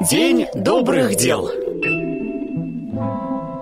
День добрых дел.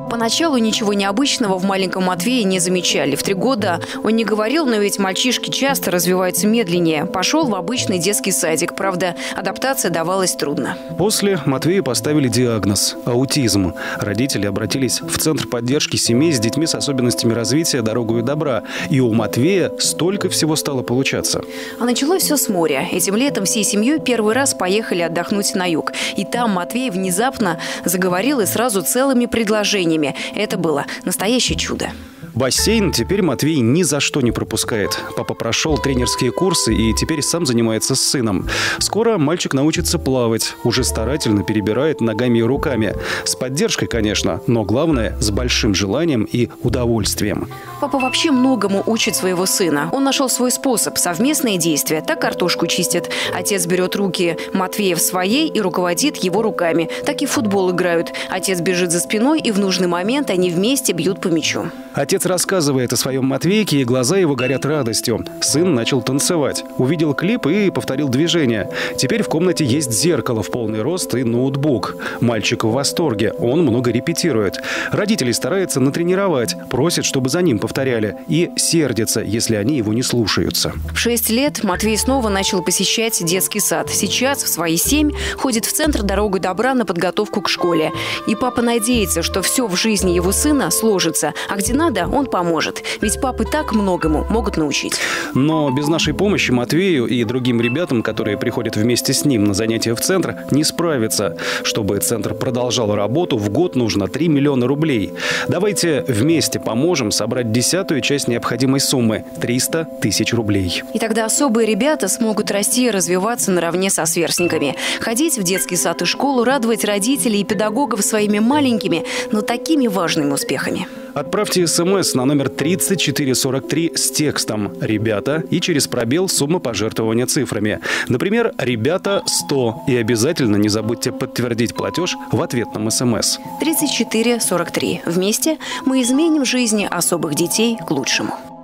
Поначалу ничего необычного в маленьком Матвее не замечали. В три года он не говорил, но ведь мальчишки часто развиваются медленнее. Пошел в обычный детский садик. Правда, адаптация давалась трудно. После Матвею поставили диагноз – аутизм. Родители обратились в Центр поддержки семей с детьми с особенностями развития «Дорогу и добра». И у Матвея столько всего стало получаться. А началось все с моря. Этим летом всей семьей первый раз поехали отдохнуть на юг. И там Матвей внезапно заговорил и сразу целыми предложениями ними. Это было настоящее чудо. Бассейн теперь Матвей ни за что не пропускает. Папа прошел тренерские курсы и теперь сам занимается с сыном. Скоро мальчик научится плавать, уже старательно перебирает ногами и руками. С поддержкой, конечно, но главное – с большим желанием и удовольствием. Папа вообще многому учит своего сына. Он нашел свой способ – совместные действия. Так картошку чистят. Отец берет руки Матвея в своей и руководит его руками. Так и в футбол играют. Отец бежит за спиной, и в нужный момент они вместе бьют по мячу. Отец рассказывает о своем Матвейке, и глаза его горят радостью. Сын начал танцевать. Увидел клип и повторил движение. Теперь в комнате есть зеркало в полный рост и ноутбук. Мальчик в восторге. Он много репетирует. Родители стараются натренировать, просят, чтобы за ним повторяли. И сердятся, если они его не слушаются. В шесть лет Матвей снова начал посещать детский сад. Сейчас в свои семь ходит в Центр «Дорогу добра» на подготовку к школе. И папа надеется, что все в жизни его сына сложится. А где надо, он поможет. Ведь папы так многому могут научить. Но без нашей помощи Матвею и другим ребятам, которые приходят вместе с ним на занятия в центр, не справиться. Чтобы центр продолжал работу, в год нужно 3 миллиона рублей. Давайте вместе поможем собрать десятую часть необходимой суммы – 300 тысяч рублей. И тогда особые ребята смогут расти и развиваться наравне со сверстниками. Ходить в детский сад и школу, радовать родителей и педагогов своими маленькими, но такими важными успехами. Отправьте смс на номер 3443 с текстом «Ребята» и через пробел сумма пожертвования цифрами. Например, «Ребята 100» и обязательно не забудьте подтвердить платеж в ответном смс. 3443. Вместе мы изменим жизни особых детей к лучшему.